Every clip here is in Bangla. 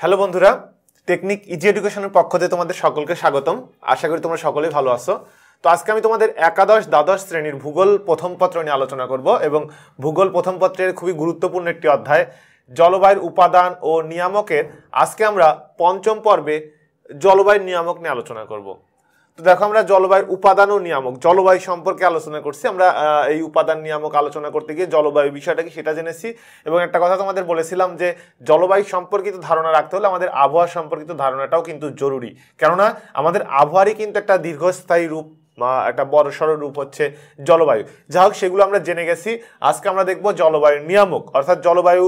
হ্যালো বন্ধুরা টেকনিক ইজি এডুকেশনের পক্ষ থেকে তোমাদের সকলকে স্বাগতম। আশা করি তোমরা সকলেই ভালো আছো। তো আজকে আমি তোমাদের একাদশ, দ্বাদশ শ্রেণির ভূগোল প্রথম পত্র নিয়ে আলোচনা করব এবং ভূগোল প্রথম পত্রের খুবই গুরুত্বপূর্ণ একটি অধ্যায়, জলবায়ুর উপাদান ও নিয়ামকের। আজকে আমরা পঞ্চম পর্বে জলবায়ুর নিয়ামক নিয়ে আলোচনা করব। তো দেখো, আমরা জলবায়ুর উপাদান ও নিয়ামক। জলবায়ু সম্পর্কে আলোচনা করছি। আমরা এই উপাদান নিয়ামক আলোচনা করতে গিয়ে জলবায়ু বিষয়টা কি সেটা জেনেছি। এবং একটা কথা তোমাদের বলেছিলাম যে, জলবায়ু সম্পর্কিত ধারণা রাখতে হলে আমাদের আবহাওয়া সম্পর্কিত ধারণাটাও কিন্তু জরুরি। কেননা, আমাদের আবহাওয়ারই কিন্তু একটা দীর্ঘস্থায়ী রূপ একটা বড় সড় রূপ হচ্ছে জলবায়ু। যা হোক সেগুলো আমরা জেনে গেছি। আজকে আমরা দেখব জলবায়ু নিয়ামক। অর্থাৎ জলবায়ু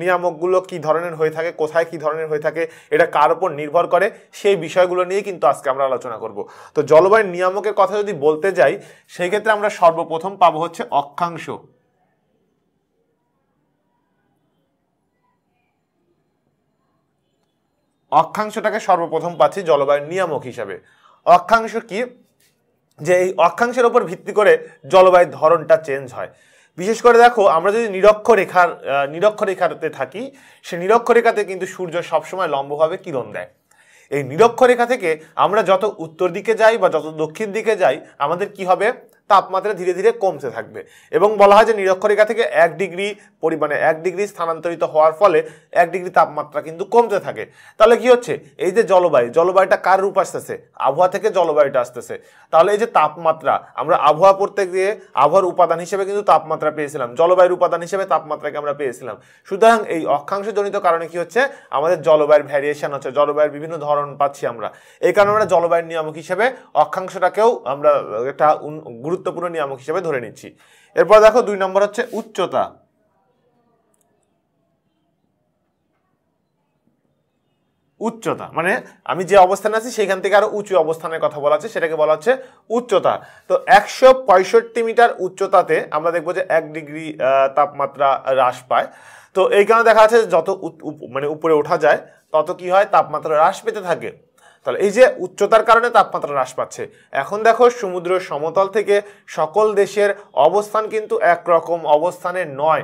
নিয়ামকগুলো কি ধরনের হয়ে থাকে, কোথায় কি ধরনের হয়ে থাকে, এটা কার উপর নির্ভর করে, সেই বিষয়গুলো নিয়ে কিন্তু আজকে আমরা আলোচনা করব। তো জলবায়ু নিয়ামকের কথা যদি বলতে যাই সেই ক্ষেত্রে আমরা সর্বপ্রথম পাবো হচ্ছে অক্ষাংশ। অক্ষাংশটাকে সর্বপ্রথম পাচ্ছি জলবায়ুর নিয়ামক হিসাবে। অক্ষাংশ কি? যে এই অক্ষাংশের ওপর ভিত্তি করে জলবায়ুর ধরনটা চেঞ্জ হয়। বিশেষ করে দেখো, আমরা যদি নিরক্ষরেখার নিরক্ষরেখাতে থাকি, সে নিরক্ষরেখাতে কিন্তু সূর্য সবসময় লম্বভাবে কিরণ দেয়। এই নিরক্ষরেখা থেকে আমরা যত উত্তর দিকে যাই বা যত দক্ষিণ দিকে যাই, আমাদের কি হবে? তাপমাত্রা ধীরে ধীরে কমতে থাকবে। এবং বলা হয় যে নিরক্ষরেখা থেকে এক ডিগ্রি পরিমাণে, এক ডিগ্রি স্থানান্তরিত হওয়ার ফলে এক ডিগ্রি তাপমাত্রা কিন্তু কমতে থাকে। তাহলে কি হচ্ছে? এই যে জলবায়ু, জলবায়ুটা কার রূপ আসতেছে? আবহাওয়া থেকে জলবায়ুটা আসতেছে। তাহলে এই যে তাপমাত্রা, আমরা আবহাওয়া পড়তে গিয়ে আবহাওয়ার উপাদান হিসেবে কিন্তু তাপমাত্রা পেয়েছিলাম। জলবায়ুর উপাদান হিসেবে তাপমাত্রাকে আমরা পেয়েছিলাম। সুতরাং এই অক্ষাংশজনিত কারণে কি হচ্ছে? আমাদের জলবায়ুর ভ্যারিয়েশন হচ্ছে, জলবায়ুর বিভিন্ন ধরন পাচ্ছি আমরা। এই কারণে আমরা জলবায়ুর নিয়ামক হিসেবে অক্ষাংশটাকেও আমরা একটা গুরুত্বপূর্ণ নিয়ামক হিসেবে ধরে নিচ্ছি। এরপর দেখো দুই নম্বর হচ্ছে উচ্চতা। উচ্চতা মানে আমি যে অবস্থানে আছি সেখান থেকে আরও উঁচু অবস্থানের কথা বলা আছে, সেটাকে বলা হচ্ছে উচ্চতা। তো একশো পঁয়ষট্টি মিটার উচ্চতাতে আমরা দেখব যে এক ডিগ্রি তাপমাত্রা হ্রাস পায়। তো এই কারণে দেখা যাচ্ছে যত মানে উপরে ওঠা যায়, তত কি হয়? তাপমাত্রা হ্রাস পেতে থাকে। তাহলে এই যে উচ্চতার কারণে তাপমাত্রা হ্রাস পাচ্ছে। এখন দেখো সমুদ্র সমতল থেকে সকল দেশের অবস্থান কিন্তু একরকম অবস্থানে নয়।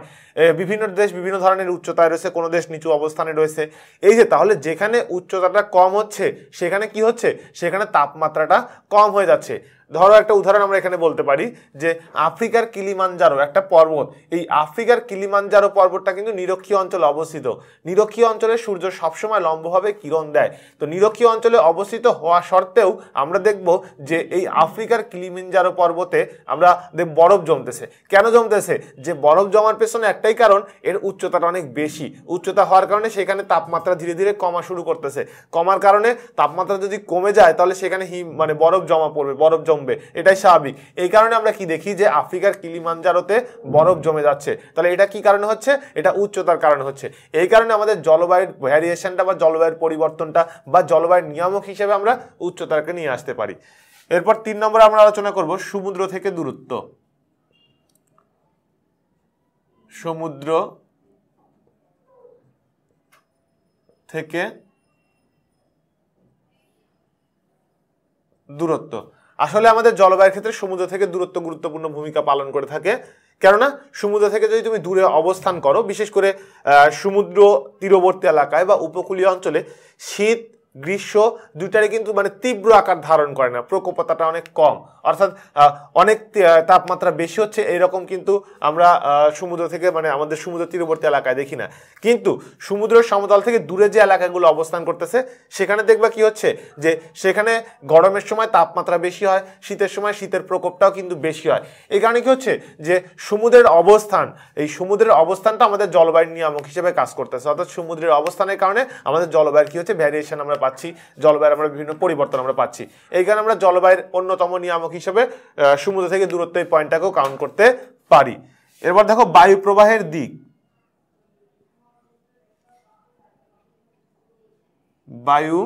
বিভিন্ন দেশ বিভিন্ন ধরনের উচ্চতায় রয়েছে, কোনো দেশ নিচু অবস্থানে রয়েছে। এই যে তাহলে যেখানে উচ্চতাটা কম হচ্ছে, সেখানে কি হচ্ছে? সেখানে তাপমাত্রাটা কম হয়ে যাচ্ছে। ধরো একটা উদাহরণ আমরা এখানে বলতে পারি যে আফ্রিকার কিলিমানজারো একটা পর্বত। এই আফ্রিকার কিলিমানজারো পর্বতটা কিন্তু নিরক্ষীয় অঞ্চলে অবস্থিত। নিরক্ষীয় অঞ্চলে সূর্য সবসময় লম্বভাবে কিরণ দেয়। তো নিরক্ষীয় অঞ্চলে অবস্থিত হওয়া সত্ত্বেও আমরা দেখব যে এই আফ্রিকার কিলিমিনজারো পর্বতে আমরা বরফ জমতেছে। কেন জমতেছে? যে বরফ জমার পেছনে একটাই কারণ, এর উচ্চতাটা অনেক বেশি। উচ্চতা হওয়ার কারণে সেখানে তাপমাত্রা ধীরে ধীরে কমা শুরু করতেছে। কমার কারণে তাপমাত্রা যদি কমে যায়, তাহলে সেখানে হিম মানে বরফ জমা পড়বে, বরফ জমবে, এটাই স্বাভাবিক। এই কারণে আমরা কি দেখি যে আফ্রিকার কিলিমানজারোতে বরফ জমে যাচ্ছে। তাহলে এটা কি কারণে হচ্ছে? এটা উচ্চতার কারণে হচ্ছে। এই কারণে আমাদের জলবায়ুর ভ্যারিয়েশনটা বা জলবায়ুর পরিবর্তনটা বা জলবায়ুর নিয়ামক হিসেবে আমরা উচ্চতাকে নিয়ে আসতে পারি। এরপর তিন নম্বরে আমরা আলোচনা করব সমুদ্র থেকে দূরত্ব। সমুদ্র থেকে দূরত্ব। আসলে আমাদের জলবায়ুর ক্ষেত্রে সমুদ্র থেকে দূরত্ব গুরুত্বপূর্ণ ভূমিকা পালন করে থাকে। কেননা, সমুদ্র থেকে যদি তুমি দূরে অবস্থান করো, বিশেষ করে সমুদ্র তীরবর্তী এলাকায় বা উপকূলীয় অঞ্চলে, শীত গ্রীষ্ম দুইটারই কিন্তু মানে তীব্র আকার ধারণ করে না, প্রকোপতাটা অনেক কম। অর্থাৎ অনেক তাপমাত্রা বেশি হচ্ছে, এরকম কিন্তু আমরা সমুদ্র থেকে মানে আমাদের সমুদ্র তীরবর্তী এলাকায় দেখি না। কিন্তু সমুদ্রের সমতল থেকে দূরে যে এলাকাগুলো অবস্থান করতেছে, সেখানে দেখবা কি হচ্ছে? যে সেখানে গরমের সময় তাপমাত্রা বেশি হয়, শীতের সময় শীতের প্রকোপটাও কিন্তু বেশি হয়। এই কারণে কি হচ্ছে? যে সমুদ্রের অবস্থান, এই সমুদ্রের অবস্থানটা আমাদের জলবায়ুর নিয়ামক হিসেবে কাজ করতেছে। অর্থাৎ সমুদ্রের অবস্থানের কারণে আমাদের জলবায়ুর কি হচ্ছে? ভ্যারিয়েশন আমরা পাচ্ছি, জলবায়ুর আমরা বিভিন্ন পরিবর্তন আমরা পাচ্ছি। এই কারণে আমরা জলবায়ুর অন্যতম নিয়ামক হিসেবে সমুদ্র থেকে দূরত্ব এই পয়েন্টটাকেও কাউন্ট করতে পারি। এরপর দেখো বায়ু প্রবাহের দিক। বায়ু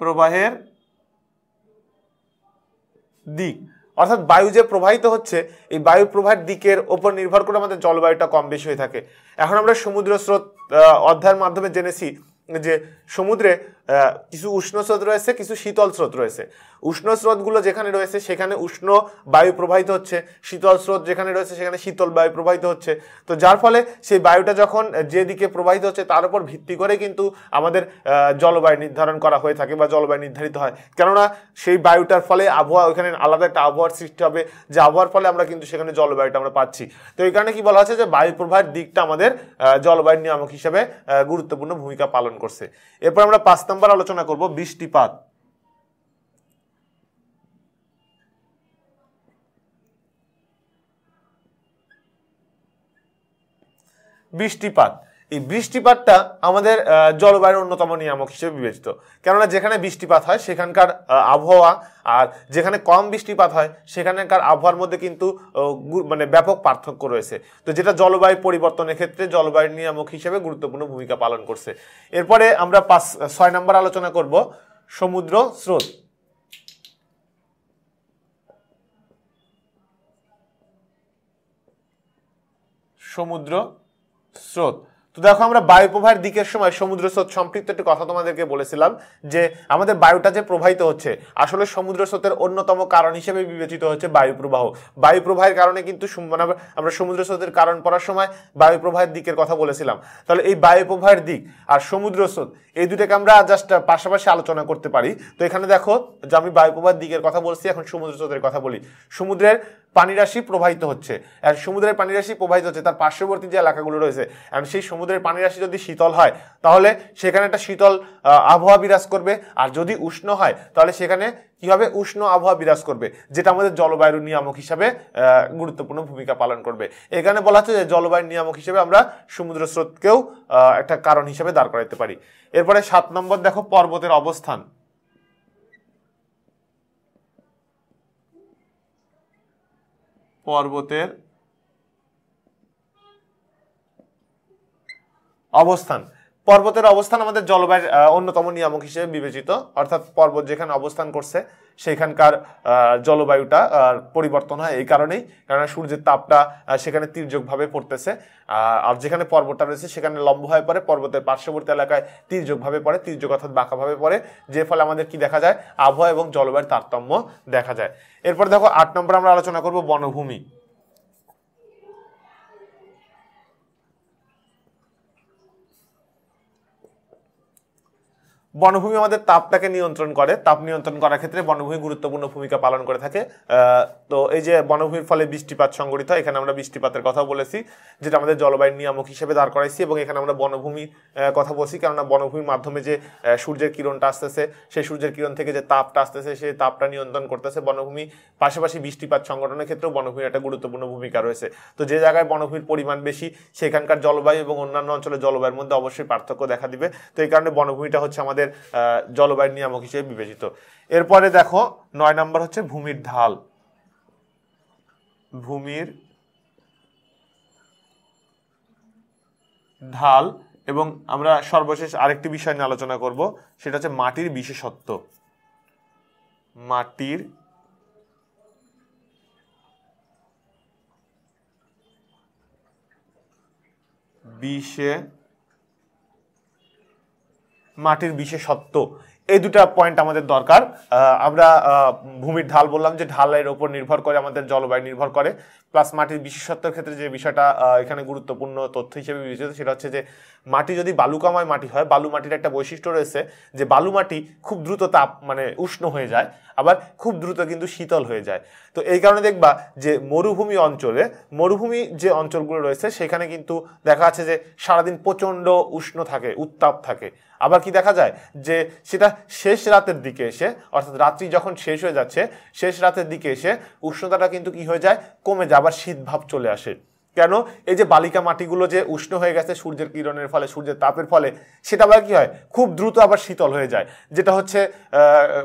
প্রবাহের দিক। অর্থাৎ বায়ু যে প্রবাহিত হচ্ছে, এই বায়ু প্রবাহের দিকের ওপর নির্ভর করে আমাদের জলবায়ুটা কম বেশি হয়ে থাকে। এখন আমরা সমুদ্র স্রোত অধ্যায়ের মাধ্যমে জেনেছি যে সমুদ্রে কিছু উষ্ণ স্রোত রয়েছে, কিছু শীতল স্রোত রয়েছে। উষ্ণ স্রোতগুলো যেখানে রয়েছে, সেখানে উষ্ণ বায়ু প্রবাহিত হচ্ছে। শীতল স্রোত যেখানে রয়েছে, সেখানে শীতল বায়ু প্রবাহিত হচ্ছে। তো যার ফলে সেই বায়ুটা যখন যেদিকে প্রবাহিত হচ্ছে, তার উপর ভিত্তি করে কিন্তু আমাদের জলবায়ু নির্ধারণ করা হয়ে থাকে বা জলবায়ু নির্ধারিত হয়। কেননা সেই বায়ুটার ফলে আবহাওয়া ওখানে আলাদা একটা আবহাওয়ার সৃষ্টি হবে, যে আবহাওয়ার ফলে আমরা কিন্তু সেখানে জলবায়ুটা আমরা পাচ্ছি। তো এই কারণে কি বলা হচ্ছে যে বায়ু প্রবাহের দিকটা আমাদের জলবায়ু নিয়ামক হিসেবে গুরুত্বপূর্ণ ভূমিকা পালন করছে। এরপর আমরা পাঁচ নম্বর আলোচনা করব বৃষ্টিপাত বৃষ্টিপাত এই বৃষ্টিপাতটা আমাদের জলবায়ুর অন্যতম নিয়ামক হিসেবে বিবেচিত। কেননা যেখানে বৃষ্টিপাত হয়, সেখানকার আবহাওয়া, আর যেখানে কম বৃষ্টিপাত হয়, সেখানকার আবহাওয়ার মধ্যে কিন্তু মানে ব্যাপক পার্থক্য রয়েছে। তো যেটা জলবায়ু পরিবর্তনের ক্ষেত্রে জলবায়ুর নিয়ামক হিসেবে গুরুত্বপূর্ণ ভূমিকা পালন করছে। এরপরে আমরা পাঁচ, ছয় নম্বর আলোচনা করব, সমুদ্র স্রোত। সমুদ্র স্রোত। তো দেখো, আমরা বায়ু প্রবাহের দিকের সময় সমুদ্র স্রোত সম্পৃক্ত একটি কথা তোমাদেরকে বলেছিলাম যে আমাদের বায়ুটা যে প্রবাহিত হচ্ছে, আসলে সমুদ্র স্রোতের অন্যতম কারণ হিসেবে বিবেচিত হচ্ছে বায়ু প্রবাহ বায়ু প্রবাহের কারণে কিন্তু মানে আমরা- সমুদ্র স্রোতের কারণ পড়ার সময় বায়ু প্রবাহের দিকের কথা বলেছিলাম। তাহলে এই বায়ু প্রবাহের দিক আর সমুদ্র স্রোত এই দুটাকে আমরা জাস্ট পাশাপাশি আলোচনা করতে পারি। তো এখানে দেখো, যে আমি বায়ু প্রবাহের দিকের কথা বলছি, এখন সমুদ্র স্রোতের কথা বলি। সমুদ্রের পানিরাশি প্রবাহিত হচ্ছে। আর সমুদ্রের পানিরাশি প্রবাহিত হচ্ছে, তার পার্শ্ববর্তী যে এলাকাগুলো রয়েছে। আর সেই সমুদ্রের পানিরাশি যদি শীতল হয়, তাহলে সেখানে একটা শীতল আবহাওয়া বিরাজ করবে। আর যদি উষ্ণ হয়, তাহলে সেখানে কি হবে উষ্ণ আবহাওয়া বিরাজ করবে? যেটা আমাদের জলবায়ুর নিয়ামক হিসাবে গুরুত্বপূর্ণ ভূমিকা পালন করবে। এখানে বলা হচ্ছে যে, জলবায়ুর নিয়ামক হিসেবে আমরা সমুদ্র স্রোতকেও একটা কারণ হিসেবে দাঁড় করাইতে পারি। এরপরে সাত নম্বর দেখো, পর্বতের অবস্থান। পর্বতের অবস্থান। পর্বতের অবস্থান আমাদের জলবায়ুর অন্যতম নিয়ামক হিসেবে বিবেচিত। অর্থাৎ পর্বত যেখানে অবস্থান করছে, সেখানকার জলবায়ুটা পরিবর্তন হয় এই কারণেই। কারণ সূর্যের তাপটা সেখানে তীর্যকভাবে পড়তেছে। আর যেখানে পর্বতটা রয়েছে, সেখানে লম্ব হয়ে পড়ে, পর্বতের পার্শ্ববর্তী এলাকায় তীর্যকভাবে পড়ে তীর্যক অর্থাৎ বাঁকাভাবে পড়ে, যে ফলে আমাদের কি দেখা যায়? আবহাওয়া এবং জলবায়ুর তারতম্য দেখা যায়। এরপর দেখো, আট নম্বর আমরা আলোচনা করব বনভূমি। বনভূমি আমাদের তাপটাকে নিয়ন্ত্রণ করে। তাপ নিয়ন্ত্রণ করার ক্ষেত্রে বনভূমি গুরুত্বপূর্ণ ভূমিকা পালন করে থাকে। তো এই যে বনভূমির ফলে বৃষ্টিপাত সংগঠিত এখানে আমরা বৃষ্টিপাতের কথা বলেছি, যেটা আমাদের জলবায়ুর নিয়ামক হিসেবে দাঁড় করাইছি এবং এখানে আমরা বনভূমি কথা বলছি। কেননা বনভূমির মাধ্যমে যে সূর্যের কিরণটা আসতেছে, সেই সূর্যের কিরণ থেকে যে তাপটা আসতেছে, সেই তাপটা নিয়ন্ত্রণ করতেছে বনভূমি। পাশাপাশি বৃষ্টিপাত সংগঠনের ক্ষেত্রেও বনভূমির একটা গুরুত্বপূর্ণ ভূমিকা রয়েছে। তো যে জায়গায় বনভূমির পরিমাণ বেশি, সেখানকার জলবায়ু এবং অন্যান্য অঞ্চলের জলবায়ুর মধ্যে অবশ্যই পার্থক্য দেখা দিবে। তো এই কারণে বনভূমিটা হচ্ছে আমাদের আহ, জলবায়ুর নিয়ামক হিসেবে বিবেচিত। এরপরে দেখো নয় নম্বর হচ্ছে ভূমির ঢাল। ভূমির ঢাল এবং আমরা সর্বশেষ আরেকটি বিষয় নিয়ে আলোচনা করব সেটা হচ্ছে মাটির বিশেষত্ব। মাটির বিশে মাটির বিশেষত্ব। এই দুটা পয়েন্ট আমাদের দরকার। আমরা ভূমির ঢাল বললাম যে ঢালের ওপর নির্ভর করে আমাদের জলবায়ু নির্ভর করে। প্লাস মাটির বিশেষত্বের ক্ষেত্রে যে বিষয়টা এখানে গুরুত্বপূর্ণ তথ্য হিসেবে বিবেচিত, সেটা হচ্ছে যে মাটি যদি বালুকাময় মাটি হয়, বালু মাটির একটা বৈশিষ্ট্য রয়েছে যে বালু মাটি খুব দ্রুত তাপ মানে উষ্ণ হয়ে যায়, আবার খুব দ্রুত কিন্তু শীতল হয়ে যায়। তো এই কারণে দেখবা যে মরুভূমি অঞ্চলে, মরুভূমি যে অঞ্চলগুলো রয়েছে, সেখানে কিন্তু দেখা যাচ্ছে যে সারাদিন প্রচণ্ড উষ্ণ থাকে, উত্তাপ থাকে। আবার কি দেখা যায়? যে সেটা শেষ রাতের দিকে এসে, অর্থাৎ রাত্রি যখন শেষ হয়ে যাচ্ছে, শেষ রাতের দিকে এসে উষ্ণতাটা কিন্তু কি হয়ে যায়? কমে যায়, আবার শীত ভাব চলে আসে। কেন? এই যে বালিকা মাটিগুলো যে উষ্ণ হয়ে গেছে সূর্যের কিরণের ফলে, সূর্যের তাপের ফলে, সেটা আবার কি হয়? খুব দ্রুত আবার শীতল হয়ে যায়, যেটা হচ্ছে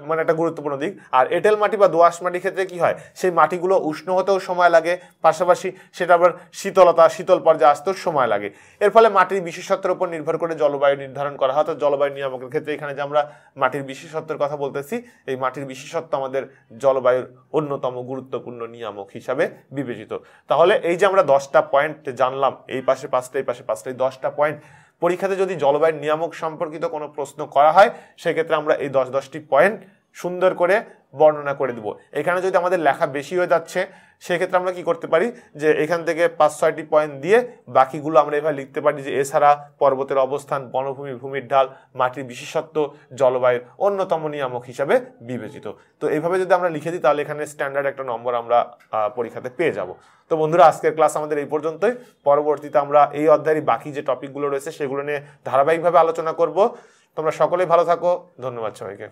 মানে একটা গুরুত্বপূর্ণ দিক। আর এঁটেল মাটি বা দোআঁশ মাটির ক্ষেত্রে কি হয়? সেই মাটিগুলো উষ্ণ হতেও সময় লাগে, পাশাপাশি সেটা আবার শীতলতা, শীতল পর্যায়ে আসতেও সময় লাগে। এর ফলে মাটির বিশেষত্বের উপর নির্ভর করে জলবায়ু নির্ধারণ করা হয়। তো জলবায়ু নিয়ামকের ক্ষেত্রে এখানে যে আমরা মাটির বিশেষত্বের কথা বলতেছি, এই মাটির বিশেষত্ব আমাদের জলবায়ুর অন্যতম গুরুত্বপূর্ণ নিয়ামক হিসাবে বিবেচিত। তাহলে এই যে আমরা দশটা পয়েন্ট জানলাম, এই পাশে পাঁচটা, এই পাশে পাঁচটা, এই দশটা পয়েন্ট পরীক্ষাতে যদি জলবায়ু নিয়ামক সম্পর্কিত কোনো প্রশ্ন করা হয়, সেক্ষেত্রে আমরা এই দশ, দশটি পয়েন্ট সুন্দর করে বর্ণনা করে দেবো। এখানে যদি আমাদের লেখা বেশি হয়ে যাচ্ছে, সেক্ষেত্রে আমরা কি করতে পারি? যে এখান থেকে পাঁচ, ছয়টি পয়েন্ট দিয়ে বাকিগুলো আমরা এভাবে লিখতে পারি যে এছাড়া পর্বতের অবস্থান, বনভূমি, ভূমির ঢাল, মাটির বিশেষত্ব, জলবায়ুর অন্যতম নিয়ামক হিসাবে বিবেচিত। তো এইভাবে যদি আমরা লিখে দিই, তাহলে এখানে স্ট্যান্ডার্ড একটা নম্বর আমরা পরীক্ষাতে পেয়ে যাব। তো বন্ধুরা, আজকের ক্লাস আমাদের এই পর্যন্তই। পরবর্তীতে আমরা এই অধ্যায়ের বাকি যে টপিকগুলো রয়েছে, সেগুলো নিয়ে ধারাবাহিকভাবে আলোচনা করব। তোমরা সকলেই ভালো থাকো। ধন্যবাদ সবাইকে।